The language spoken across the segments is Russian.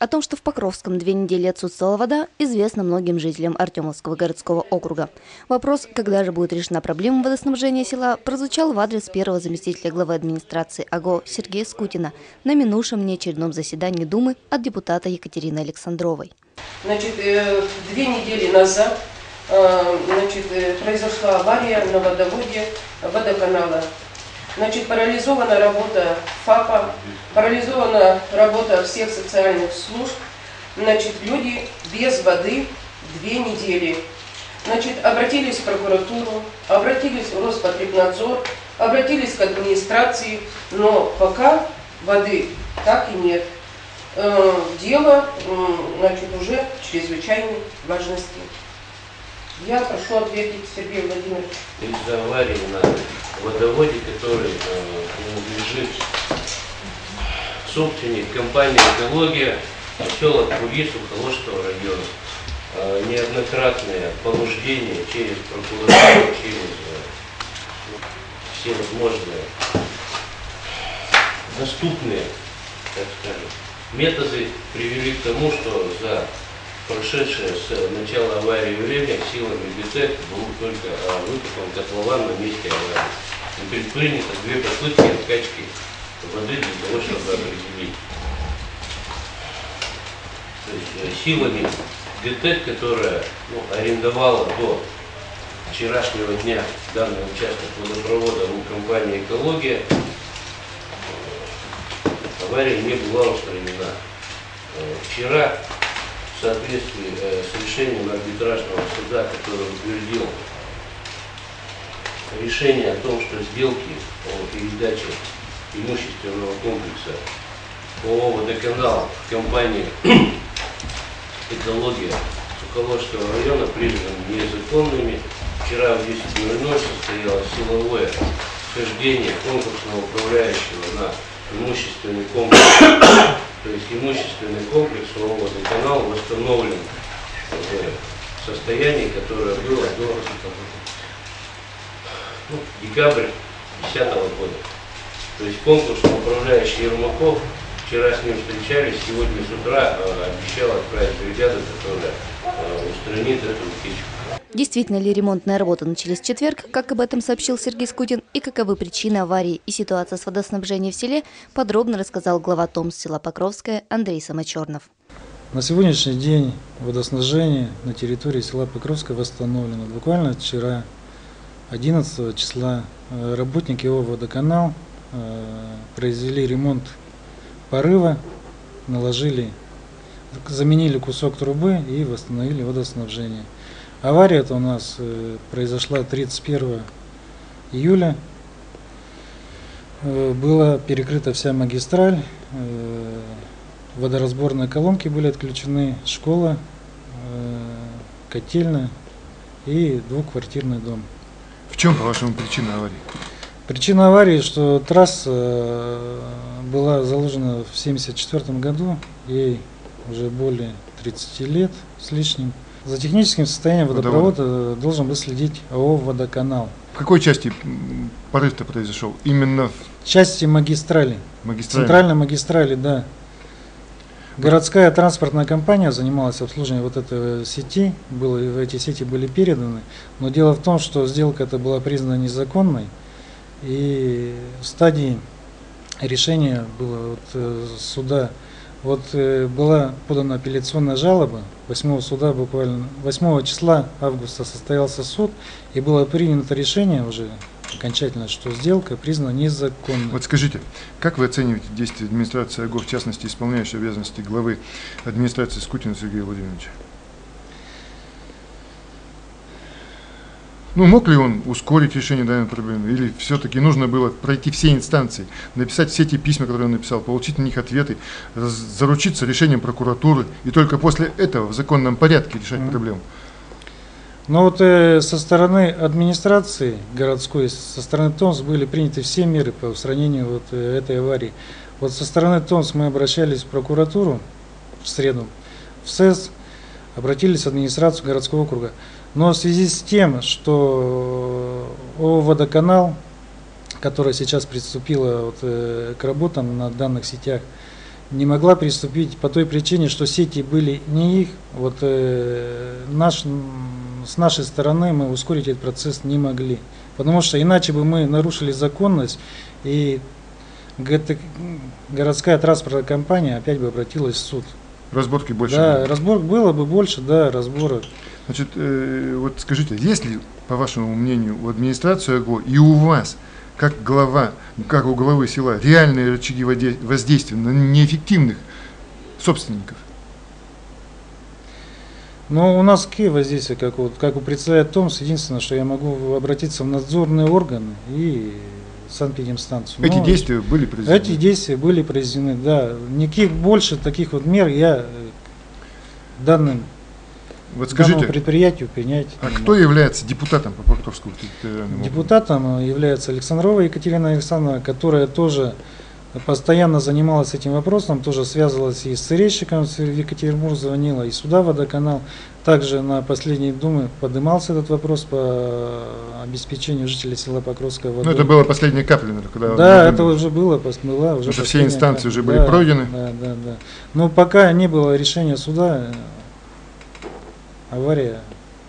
О том, что в Покровском две недели отсутствовала вода, известно многим жителям Артемовского городского округа. Вопрос, когда же будет решена проблема водоснабжения села, прозвучал в адрес первого заместителя главы администрации АГО Сергея Скутина на минувшем неочередном заседании Думы от депутата Екатерины Александровой. Значит, э, две недели назад э, значит, э, произошла авария на водоводе водоканала. Значит, парализована работа ФАПа, парализована работа всех социальных служб. Значит, люди без воды две недели. Значит, обратились в прокуратуру, обратились в Роспотребнадзор, обратились к администрации, но пока воды так и нет. Э, Дело, значит, уже чрезвычайной важности. Я прошу ответить Сергея Владимировича. из-за аварии на водоводе, который э, принадлежит собственник компании «Экология», поселок Кулис Ухоложского района. Э, неоднократные побуждения через прокуратуру, через э, все возможные доступные, так скажем, методы привели к тому, что за прошедшее с начала аварии время силами ГТЭК был только выкопан котлован на месте аварии. Предпринято две попытки откачки воды для того, чтобы определить. То есть э, силами ГТЭК, которая ну, арендовала до вчерашнего дня данный участок водопровода у компании «Экология», э, авария не была устранена. Э, Вчера в соответствии с решением арбитражного суда, который утвердил решение о том, что сделки о передаче имущественного комплекса ООО «Водоканал» компании «Экология» Соколожского района признаны незаконными. Вчера в 10.00 состоялось силовое вхождение конкурсного управляющего на имущественный комплекс то есть имущественный комплекс «Водоканал» восстановлен в состоянии, которое было до ну, декабря 2010 года. То есть конкурсный управляющий Ермаков, вчера с ним встречались, сегодня с утра э, обещал отправить бригаду, которая э, устранит эту утечку. Действительно ли ремонтные работы начались в четверг, как об этом сообщил Сергей Скутин, и каковы причины аварии и ситуация с водоснабжением в селе, подробно рассказал глава Томс села Покровское Андрей Самочернов. На сегодняшний день водоснабжение на территории села Покровское восстановлено. Буквально вчера, 11 числа, э, работники ООО «Водоканал» э, произвели ремонт порыва, наложили, заменили кусок трубы и восстановили водоснабжение. Авария это у нас э, произошла 31 июля. Была перекрыта вся магистраль, водоразборные колонки были отключены, школа, котельная и двухквартирный дом. Чем, по-вашему, причина аварии? Причина аварии, что трасса э, была заложена в 1974 году, ей уже более 30 лет с лишним. За техническим состоянием водопровода должен был следить АО «Водоканал». В какой части порыв-то произошел? Именно В части магистрали, магистрали? центральной магистрали, да. Городская транспортная компания занималась обслуживанием вот этой сети, было, эти сети были переданы, но дело в том, что сделка эта была признана незаконной, и в стадии решения было вот, э, суда, вот э, была подана апелляционная жалоба, 8 суда буквально, 8 числа августа состоялся суд, и было принято решение уже окончательно, что сделка признана незаконной. Вот скажите, как вы оцениваете действия администрации АГО, в частности, исполняющей обязанности главы администрации Скутина Сергея Владимировича? Ну, мог ли он ускорить решение данной проблемы? Или все-таки нужно было пройти все инстанции, написать все те письма, которые он написал, получить на них ответы, заручиться решением прокуратуры и только после этого в законном порядке решать Мгм. проблему? Но вот э, со стороны администрации городской, со стороны ТОНС были приняты все меры по устранению вот э, этой аварии. Вот со стороны ТОНС мы обращались в прокуратуру в среду, в СЭС, обратились в администрацию городского округа. Но в связи с тем, что ООО «Водоканал», которая сейчас приступила вот, э, к работам на данных сетях, не могла приступить по той причине, что сети были не их. Вот э, наш, с нашей стороны мы ускорить этот процесс не могли. Потому что иначе бы мы нарушили законность, и городская транспортная компания опять бы обратилась в суд. Разборки больше. Да, было. разборок было бы больше, да, разборок. Значит, э, вот скажите, есть ли, по вашему мнению, у администрации АГО и у вас, как глава, как у главы села, реальные рычаги воздействия на неэффективных собственников? Но у нас какие воздействия, как, вот, как у председателя Томс, единственное, что я могу обратиться в надзорные органы и санэпидемстанцию. Эти Но действия были произведены? Эти действия были произведены, да. Никаких больше таких вот мер я э, данным, Вот данному скажите, предприятию принять а кто могу. является депутатом по Покровскому территориальному? Депутатом является Александрова Екатерина Александровна, которая тоже постоянно занималась этим вопросом, тоже связывалась и с Церещиком, в Екатеринбург звонила, и сюда водоканал. Также на последней Думы поднимался этот вопрос по обеспечению жителей села Покровского водой. Ну, это была последняя капля, когда... Да, это уже было, была уже что все инстанции капля. уже были Да, пройдены. Да, да, да. Но пока не было решения суда, авария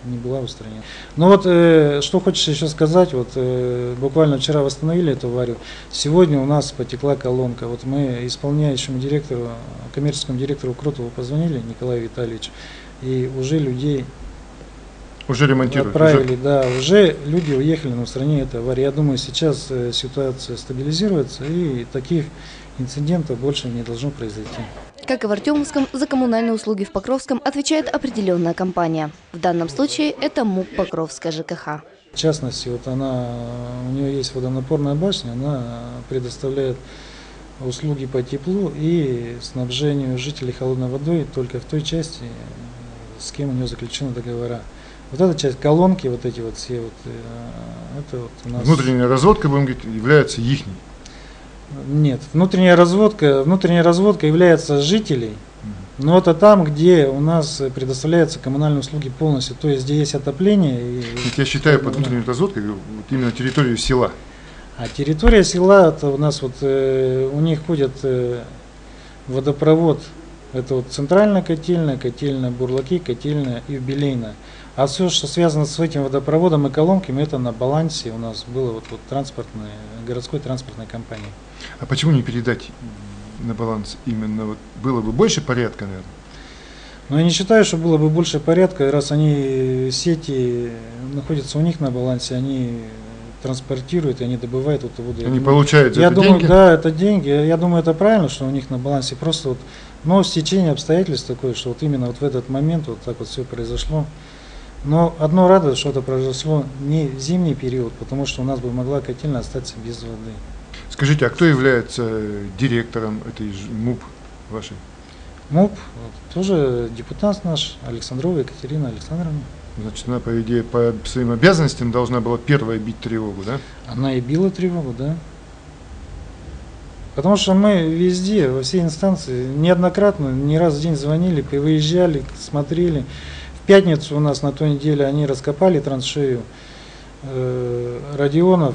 не была устранена. Ну вот, э, что хочется еще сказать, вот э, буквально вчера восстановили эту аварию, сегодня у нас потекла колонка. Вот мы исполняющему директору, коммерческому директору Кротову позвонили, Николаю Витальевичу, и уже людей Уже ремонтируют. уже- Отправили, да, уже люди уехали на устранение этой аварии. Я думаю, сейчас э, ситуация стабилизируется и таких инцидентов больше не должно произойти. Как и в Артемовском, за коммунальные услуги в Покровском отвечает определенная компания. В данном случае это МУП Покровская ЖКХ. В частности, вот она, у нее есть водонапорная башня, она предоставляет услуги по теплу и снабжению жителей холодной водой только в той части, с кем у нее заключены договора. Вот эта часть колонки, вот эти вот все вот, э, это вот у нас... Внутренняя разводка, будем говорить, является ихней. Нет, внутренняя разводка, внутренняя разводка является жителей, но это там, где у нас предоставляются коммунальные услуги полностью, то есть где есть отопление. И, я считаю под внутренней разводкой вот именно территорию села. а территория села, это у нас вот, э, у них ходит э, водопровод, это вот центральная котельная, котельная Бурлаки, котельная и юбилейная. А все, что связано с этим водопроводом и колонками, это на балансе у нас было вот, вот транспортной, городской транспортной компании. А почему не передать на баланс именно вот было бы больше порядка, наверное? Но я не считаю, что было бы больше порядка, раз они сети находятся у них на балансе, они транспортируют, и они добывают эту воду. Я Они думаю, получают я это думаю, деньги. да, это деньги. Я думаю, это правильно, что у них на балансе. Просто вот, но стечение обстоятельств такое, что вот именно вот в этот момент вот так вот все произошло. Но одно радует, что это произошло не в зимний период, потому что у нас бы могла котельная остаться без воды. Скажите, а кто является э, директором этой МУП вашей? МУП, тоже депутат наш, Александрова Екатерина Александровна. Значит, она, по идее, по своим обязанностям должна была первая бить тревогу, да? Она и била тревогу, да. Потому что мы везде, во все инстанции, неоднократно, не раз в день звонили, выезжали, смотрели. В пятницу у нас на той неделе они раскопали траншею. Э, Родионов,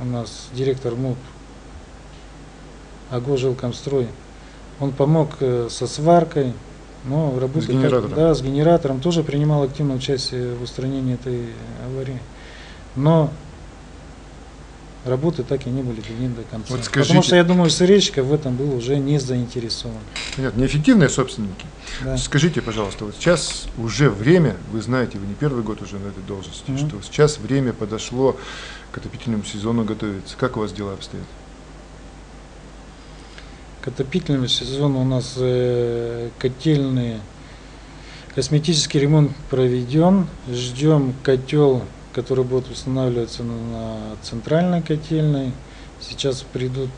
у нас директор МУП, АГО Жилкомстрой, он помог э, со сваркой, но как- генератором. да, с генератором тоже принимал активное участие в устранении этой аварии. Но работы так и не были доведены до конца. Вот Потому скажите- что я думаю, Сыречков в этом был уже не заинтересован. Понятно, неэффективные собственники. Да. Скажите, пожалуйста, вот сейчас уже время, вы знаете, вы не первый год уже на этой должности, Мгм. что сейчас время подошло к отопительному сезону готовиться. Как у вас дела обстоят? К отопительному сезону у нас э, котельные, косметический ремонт проведен. Ждем котел, который будет устанавливаться на, центральной котельной. Сейчас придут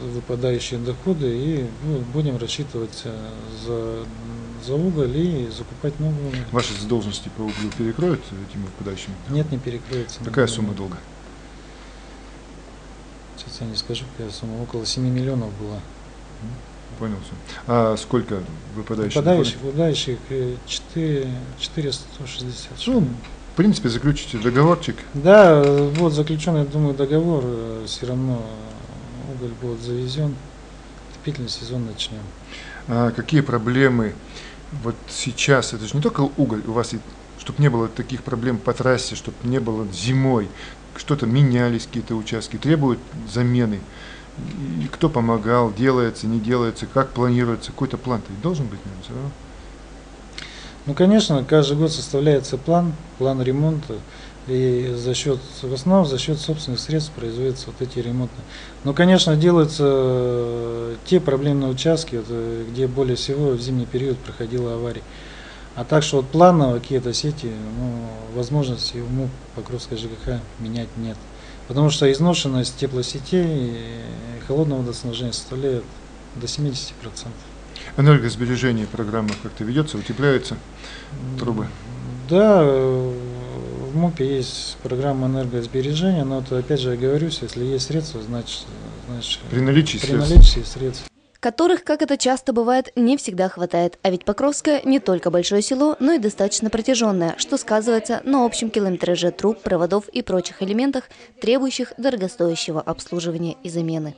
выпадающие доходы и ну, будем рассчитывать э, за, за уголь и закупать новую. Ваши должности по углю перекроют этими выпадающими? Нет, не перекроется. Какая Наверное. сумма долга? Сейчас я не скажу, какая сумма. Около 7 миллионов была. Понял все. А сколько выпадающих? Выпадающих, выпадающих э, 4, 460. Ну, принципе, заключите договорчик. Да, э, вот заключен, я думаю, договор, все равно уголь будет завезен. отопительный сезон начнем. А какие проблемы вот сейчас? Это же не только уголь, у вас, чтобы не было таких проблем по трассе, чтобы не было зимой, что-то менялись какие-то участки, требуют замены. И кто помогал, делается, не делается, как планируется, какой-то план -то должен быть, наверное, все равно. Ну, конечно, каждый год составляется план, план ремонта, и за счет, в основном за счет собственных средств производятся вот эти ремонты. Но, конечно, делаются э, те проблемные участки, э, где более всего в зимний период проходила авария. А так что вот планово какие-то сети, ну, возможности у МУП Покровской ЖКХ менять нет. Потому что изношенность теплосетей и холодного водоснабжения составляет до 70%. Энергосбережение программа как-то ведется, утепляются трубы? Да, в МУПе есть программа энергосбережения, но это, опять же, я говорю, если есть средства, значит, значит при наличии при средств. наличии средств. которых, как это часто бывает, не всегда хватает. А ведь Покровское не только большое село, но и достаточно протяженное, что сказывается на общем километраже труб, проводов и прочих элементах, требующих дорогостоящего обслуживания и замены.